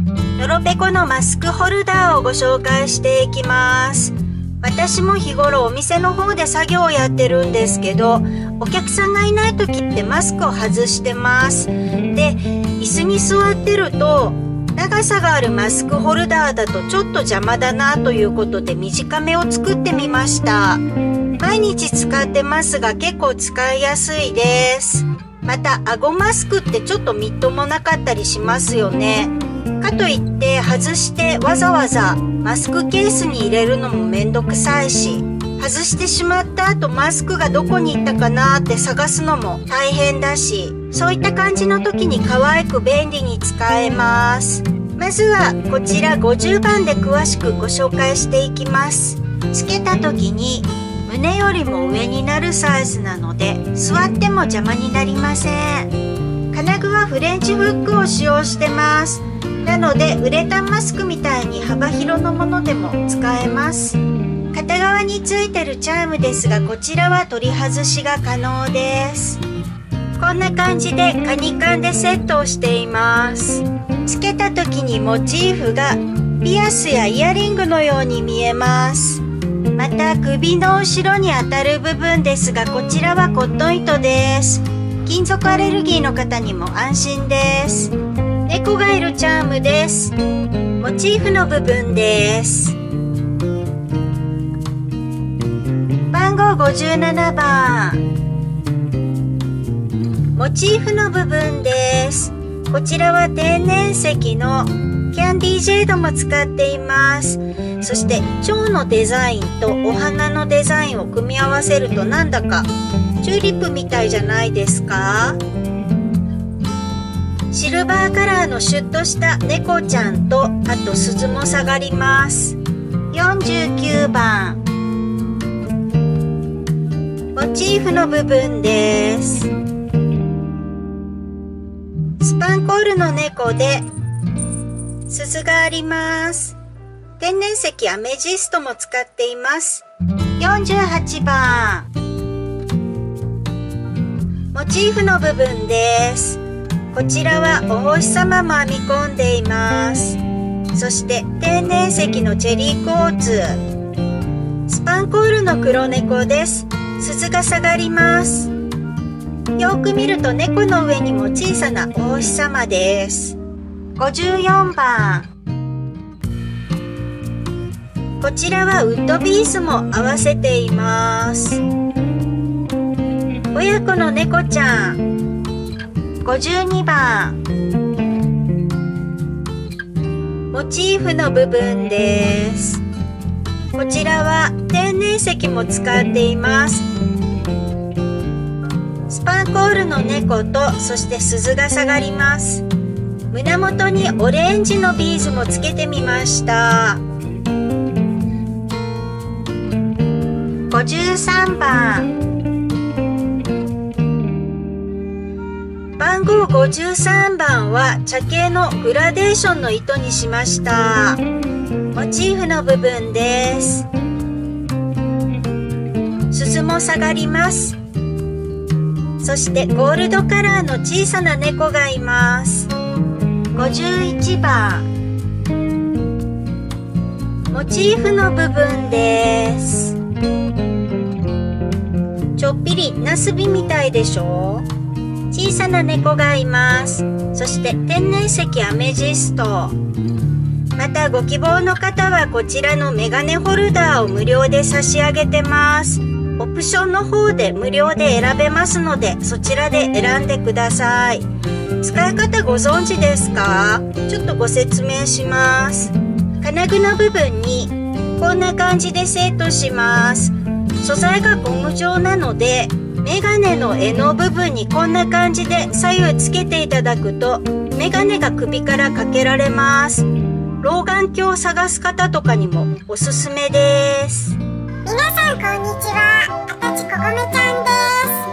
ノロペコのマスクホルダーをご紹介していきます。私も日頃お店の方で作業をやってるんですけど、お客さんがいない時ってマスクを外してます。で、椅子に座ってると、長さがあるマスクホルダーだとちょっと邪魔だなということで短めを作ってみました。毎日使ってますが結構使いやすいです。また、顎マスクってちょっとみっともなかったりしますよね。かといって外してわざわざマスクケースに入れるのもめんどくさいし、外してしまった後マスクがどこに行ったかなって探すのも大変だし、そういった感じの時に可愛く便利に使えます。まずはこちら50番で詳しくご紹介していきます。つけた時に胸よりも上になるサイズなので座っても邪魔になりません。金具はフレンチフックを使用してます。なのでウレタンマスクみたいに幅広のものでも使えます。片側についてるチャームですがこちらは取り外しが可能です。こんな感じでカニカンでセットをしています。つけた時にモチーフがピアスやイヤリングのように見えます。また首の後ろに当たる部分ですがこちらはコットン糸です。金属アレルギーの方にも安心です。猫がいるチャームです。モチーフの部分です。番号57番。モチーフの部分です。こちらは天然石のキャンディージェードも使っています。そして蝶のデザインとお花のデザインを組み合わせるとなんだかチューリップみたいじゃないですか？シルバーカラーのシュッとした猫ちゃんとあと鈴も下がります。49番。モチーフの部分です。スパンコールの猫で鈴があります。天然石アメジストも使っています。48番。モチーフの部分です。こちらはお星様も編み込んでいます。そして天然石のチェリーコーツスパンコールの黒猫です。鈴が下がります。よく見ると猫の上にも小さなお星様です。54番。こちらはウッドビーズも合わせています。親子の猫ちゃん。52番。モチーフの部分です。こちらは天然石も使っています。スパンコールの猫とそして鈴が下がります。胸元にオレンジのビーズもつけてみました。53番。53番は茶系のグラデーションの糸にしました。モチーフの部分です。鈴も下がります。そしてゴールドカラーの小さな猫がいます。51番。モチーフの部分です。ちょっぴりナスビみたいでしょ小さな猫がいます。そして天然石アメジスト。またご希望の方はこちらのメガネホルダーを無料で差し上げてます。オプションの方で無料で選べますのでそちらで選んでください。使い方ご存知ですか？ちょっとご説明します。金具の部分にこんな感じでセットします。素材がゴム状なのでメガネの柄の部分にこんな感じで左右つけていただくとメガネが首からかけられます。老眼鏡を探す方とかにもおすすめです。皆さんこんにちは。あたちこごめちゃんです。